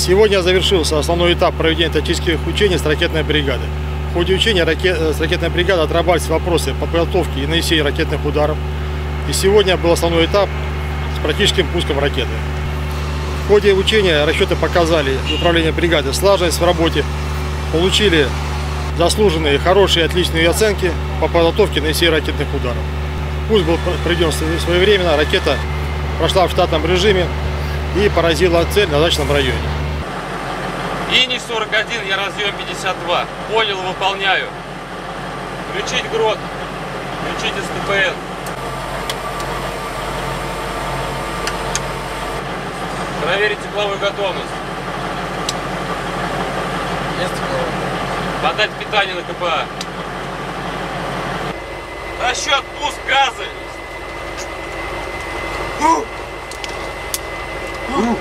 Сегодня завершился основной этап проведения тактических учений с ракетной бригады. В ходе учения раке- э, с ракетной бригадой отрабатывались вопросы по подготовке и нанесению ракетных ударов. И сегодня был основной этап с практическим пуском ракеты. В ходе учения расчеты показали управление бригады слаженность в работе, получили заслуженные хорошие отличные оценки по подготовке и нанесению ракетных ударов. Пуск был проведен своевременно, ракета прошла в штатном режиме и поразила цель на дачном районе. Иней 41, я разъем 52. Понял, выполняю. Включить грот. Включить СТПН. Проверить тепловую готовность. Подать питание на КПА. Расчет пуск газы. Ух!